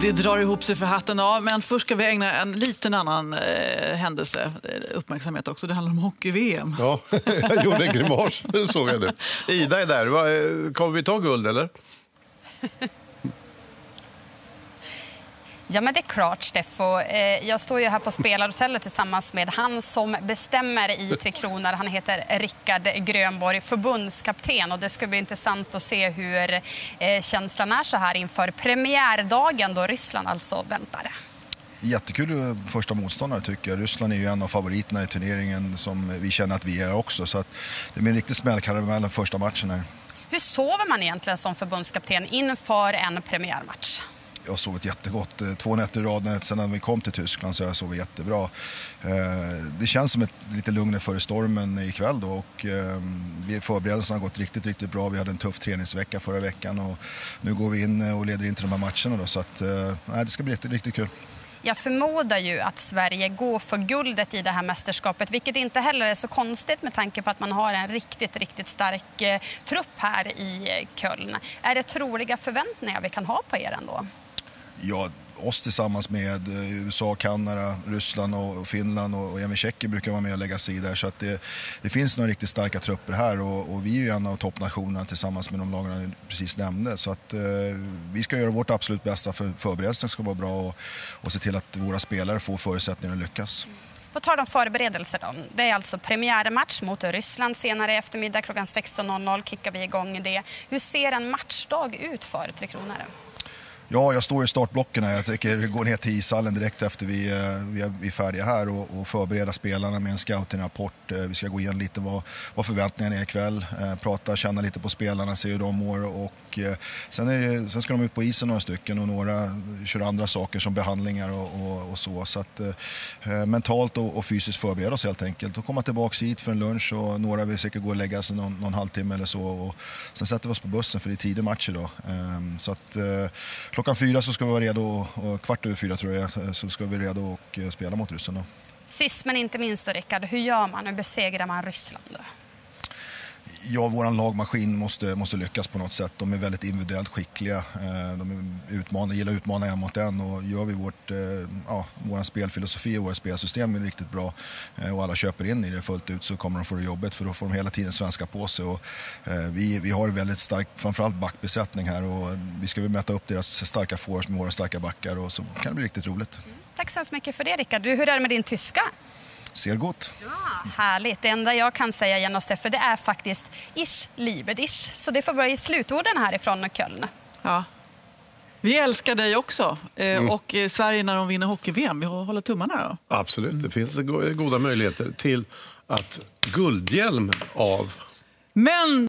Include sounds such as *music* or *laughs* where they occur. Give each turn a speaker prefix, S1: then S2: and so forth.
S1: Det drar ihop sig för hatten av, men först ska vi ägna en liten annan eh, händelse eh, uppmärksamhet också. Det handlar om hockey-VM.
S2: Ja, *laughs* jag gjorde en grimas, såg jag det. *laughs* Ida är där. Eh, Kommer vi ta guld, eller?
S3: Ja, men det är klart, Steffo. Eh, Jag står ju här på spelarhotellet tillsammans med han som bestämmer i Tre Kronor. Han heter Rickard Grönborg, förbundskapten. Och det ska bli intressant att se hur eh, känslan är så här inför premiärdagen då Ryssland alltså väntar.
S4: Jättekul första motståndare tycker jag. Ryssland är ju en av favoriterna i turneringen som vi känner att vi är också. Så det blir en riktig smällkaramell den första matchen här.
S3: Hur sover man egentligen som förbundskapten inför en premiärmatch?
S4: Jag har sovit jättegott. Eh, två nätter i rad sedan vi kom till Tyskland så har jag sovit jättebra. Eh, det känns som ett lite lugn före stormen ikväll då och ehm, förberedelserna har gått riktigt, riktigt bra. Vi hade en tuff träningsvecka förra veckan och nu går vi in eh, och leder in till de här matcherna då så att nej, det ska bli riktigt, riktigt kul.
S3: Jag förmodar ju att Sverige går för guldet i det här mästerskapet vilket inte heller är så konstigt med tanke på att man har en riktigt, riktigt stark trupp här i Köln. Är det troliga förväntningar vi kan ha på er ändå?
S4: Ja, oss tillsammans med eh, USA, Kanada, Ryssland och Finland och och även Tjeckien brukar vara med och lägga sig i där. Så att det, det finns några riktigt starka trupper här och, och vi är ju en av toppnationerna tillsammans med de lagen jag precis nämnde. Så att eh, vi ska göra vårt absolut bästa för förberedelserna ska vara bra och, och se till att våra spelare får förutsättningar att lyckas.
S3: På tal om förberedelser då. Det är alltså premiärmatch mot Ryssland senare i eftermiddag klockan 16.00 kickar vi igång det. Hur ser en matchdag ut för Tre Kronor?
S4: Ja, jag står i startblocken här. Jag tänker gå ner till ishallen direkt efter vi, eh, vi, är, vi är färdiga här och, och förbereda spelarna med en scouting-rapport. Eh, vi ska gå igenom lite vad, vad förväntningarna är ikväll, eh, prata, känna lite på spelarna, se hur de mår och sen, är det, sen ska de ut på isen några stycken och några kör andra saker som behandlingar och, och, och så. Så att eh, mentalt och, och fysiskt förbereda oss helt enkelt och komma tillbaks hit för en lunch och några vill säkert gå och lägga sig någon, någon halvtimme eller så och sen sätter vi oss på bussen för det är tidig match idag. Eh, Så att eh, klockan fyra så ska vi vara redo, och kvart över fyra tror jag, eh, så ska vi vara redo och eh, spela mot Ryssland. Då.
S3: Sist men inte minst då, Rickard, hur gör man? Hur besegrar man Ryssland? Då?
S4: Ja, vår lagmaskin måste, måste lyckas på något sätt. De är väldigt individuellt skickliga. Eh, De är utmanar, gillar att utmana en mot en och gör vi vårt, eh, ja, vår spelfilosofi och våra spelsystem är riktigt bra eh, och alla köper in i det fullt ut så kommer de få det jobbet för då får de hela tiden svenska på sig. Och, eh, vi, vi har väldigt stark, framförallt backbesättning här och vi ska väl möta upp deras starka forwards med våra starka backar och så kan det bli riktigt roligt.
S3: Tack så hemskt mycket för det, Rickard. Du, Hur är det med din tyska?
S4: Ser gott!
S3: Härligt. Det enda jag kan säga igen och Steffe, det är faktiskt isch, livet isch. Så det får bli slutorden härifrån Köln.
S1: Ja. Vi älskar dig också. Eh, Och eh, Sverige när de vinner hockey-VM. Vi håller tummarna då.
S2: Absolut, det finns go- goda möjligheter till att guldhjälm av
S1: Men